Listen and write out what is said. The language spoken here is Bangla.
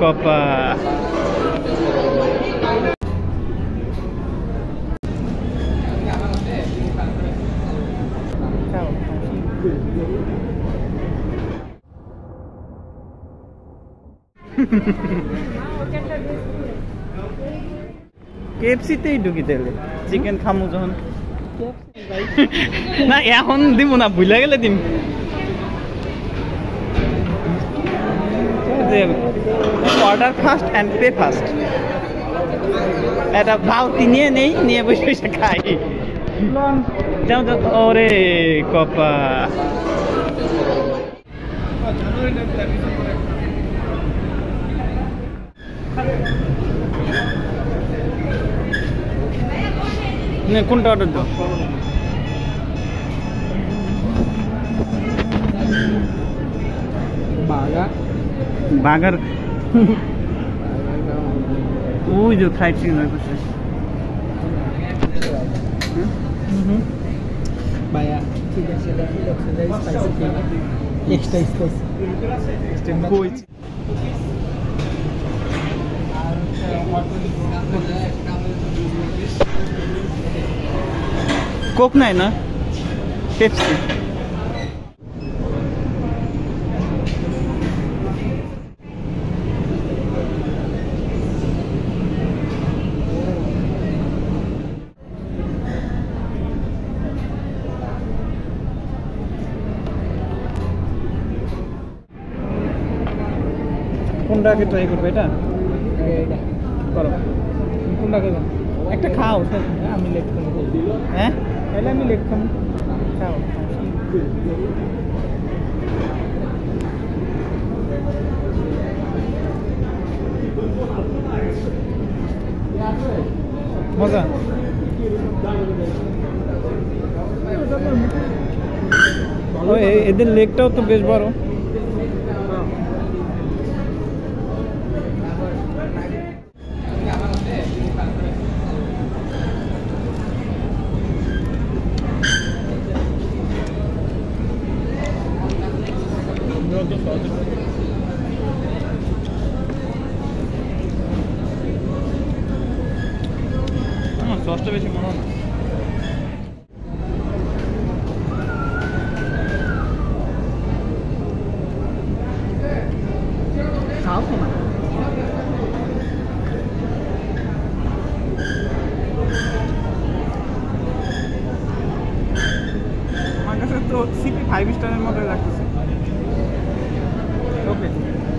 কপা কেএফসিতেই ঢুকি তাহলে চিকেন খামু যখন। না এখন দিব না ভুলে গেলে দিম। Order first and pay first এটা ভাওতি নিয়ে নেই, নিয়ে বসে বসে খাই। যাও ওরে কপা। কোনটা অর্ডার দাও? বাগার ওই যে ফ্রাইড চিকেন ওই পাশে বায়া ঠিক আছে এটা full oxidize spicy extra spicy কই কোক নাই না পেপসি কোনটা আগে ট্রাই করবে এটা? করো। কোনটা খাবেন একটা খাও আমি লেট হ্যাঁ? তাহলে আমি লেট খাব। খাও মজা? এদের লেকটাও তো বেশ বড়। সসটা বেশি মনে হয় না খাও না আমার কাছে তো সিপি ফাইভ স্টারের মতো লাগতেছে 都可以。